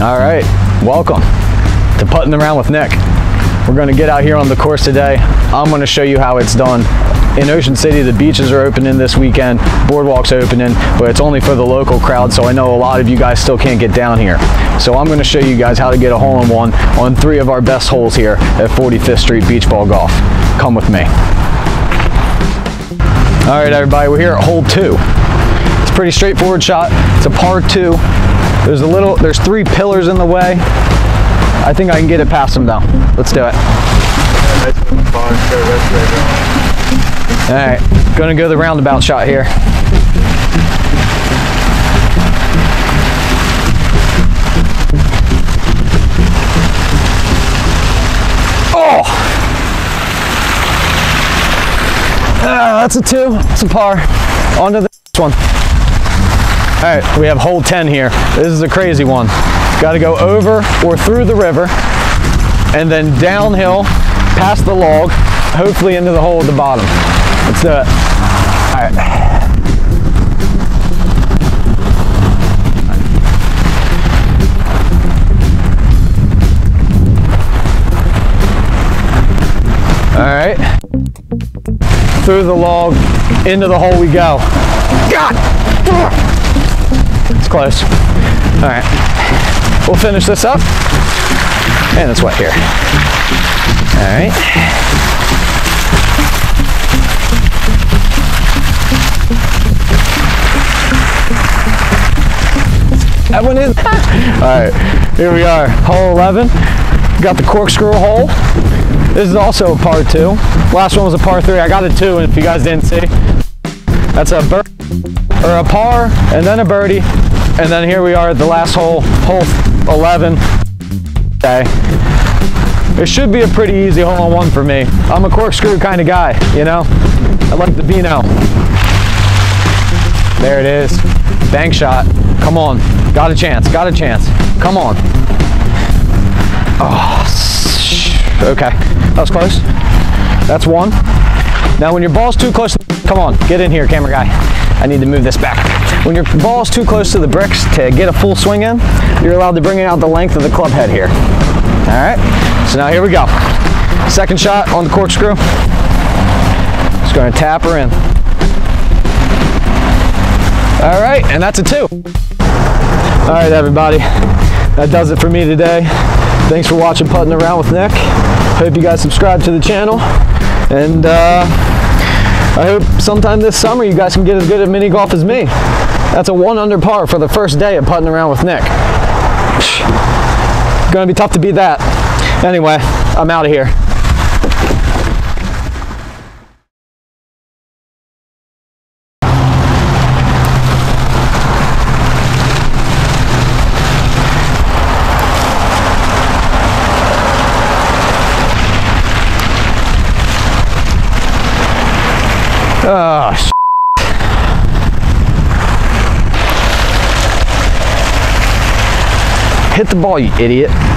All right, welcome to Putting Around with Nick. We're gonna get out here on the course today. I'm gonna show you how it's done. In Ocean City, the beaches are opening this weekend, boardwalk's opening, but it's only for the local crowd, so I know a lot of you guys still can't get down here. So I'm gonna show you guys how to get a hole-in-one on three of our best holes here at 45th Street Beach Ball Golf. Come with me. All right, everybody, we're here at hole two. Pretty straightforward shot. It's a par two. There's a little, there's three pillars in the way. I think I can get it past them though. Let's do it. All right, gonna go the roundabout shot here. Oh! Ah, that's a two, it's a par. On to the next one. All right, we have hole 10 here. This is a crazy one. Got to go over or through the river and then downhill past the log, hopefully into the hole at the bottom. Let's do it. All right. All right. Through the log, into the hole we go. God! Close. All right. We'll finish this up. And it's wet here. All right. That one in. All right, here we are, hole 11. Got the corkscrew hole. This is also a par two. Last one was a par three. I got a two, if you guys didn't see, that's a bird or a par, and then a birdie, and then here we are at the last hole, hole 11. Okay. It should be a pretty easy hole in one for me. I'm a corkscrew kind of guy, you know? I like the Beano. There it is. Bank shot. Come on. Got a chance. Got a chance. Come on. Oh, okay. That was close. That's one. Now when your ball's too close, come on, get in here, camera guy. I need to move this back. When your ball is too close to the bricks to get a full swing in, you're allowed to bring out the length of the club head here. All right, so now here we go. Second shot on the corkscrew. Just gonna tap her in. All right, and that's a two. All right, everybody, that does it for me today. Thanks for watching Putting Around with Nick. Hope you guys subscribe to the channel. And uh, I hope sometime this summer you guys can get as good at mini golf as me. That's a one under par for the first day of Putting Around with Nick. Gonna be tough to beat that. Anyway, I'm out of here. Oh, Hit the ball, you idiot.